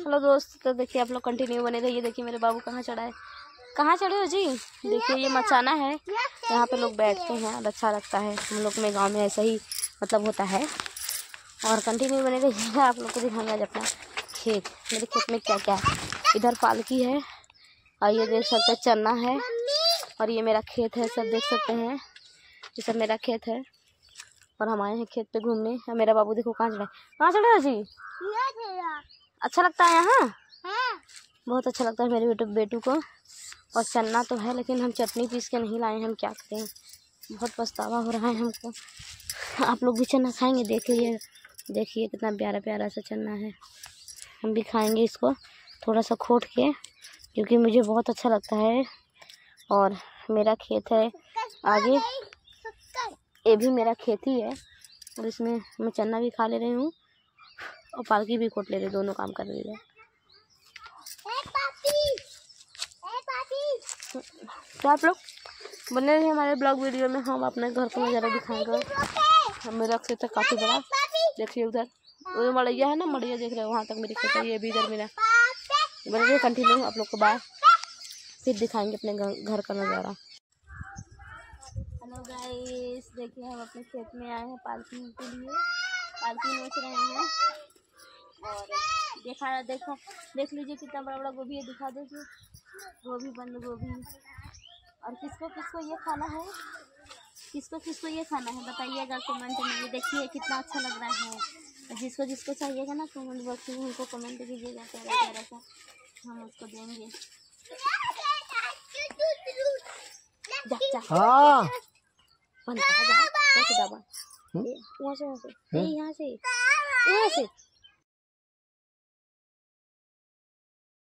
Hello दोस्त तो देखिए आप लोग कंटिन्यू बने रहिए। देखिए मेरे बाबू कहाँ चढ़ा है। कहाँ चढ़े हो जी? देखिए, ये मचाना है। यहाँ पे लोग बैठते हैं और अच्छा लगता है। हम लोग में गाँव में ऐसा ही मतलब होता है। और कंटिन्यू बने रहिए आप लोग को दिखाऊँगा आज अपना खेत। मेरे खेत में क्या क्या है। इधर पालकी है और ये देख सकते हैं चना है। और ये मेरा खेत है, सब देख सकते हैं। ये सब मेरा खेत है। और हम आए हैं खेत पे घूमने। मेरा बाबू देखो कहाँ चढ़ा है। कहाँ चढ़े हो जी? अच्छा लगता है यहाँ? बहुत अच्छा लगता है मेरे बेटू बेटू को। और चना तो है लेकिन हम चटनी पीस के नहीं लाए हम क्या करें? बहुत पछतावा हो रहा है हमको। आप लोग भी चना खाएँगे? देखिए देखिए कितना प्यारा प्यारा सा चना है। हम भी खाएँगे इसको थोड़ा सा खोट के क्योंकि मुझे बहुत अच्छा लगता है। और मेरा खेत है आगे। ये भी मेरा खेत ही है और इसमें मैं चना भी खा ले रही हूँ। और पालकी भी खोट ले रही दोनों काम कर रही है। तो आप लोग बने रहे हमारे ब्लॉग वीडियो में हम अपने घर का नज़ारा दिखाएँगे। हम मेरा खेत है काफ़ी बड़ा। देखिए उधर वो मड़ैया है ना मड़ैया देख रहे हो वहाँ तक मेरी खेत है ये भी इधर मेरा। बने रहिए कंटिन्यू आप लोग को बाय। फिर दिखाएँगे अपने घर का नज़ारा। हेलो गाइस देखिए हम अपने खेत में आए हैं पार्किंग के लिए। पार्किंग नोच रहे हैं। और देखा देखो देख लीजिए कितना बड़ा बड़ा गोभी है दिखा दीजिए। गोभी बंद गोभी। और किसको किसको ये खाना है? किसको किसको ये खाना है बताइएगा कमेंट में ये देखिए कितना अच्छा लग रहा है। और जिसको जिसको चाहिएगा ना कमेंट बॉक्स में उनको कमेंट कीजिएगा प्यारा प्यारा सा हम उसको देंगे। जा जा। हाँ। बंद करा जा। यहाँ से दबा ये, यहाँ से यहाँ से। ये यहाँ से। यहाँ से।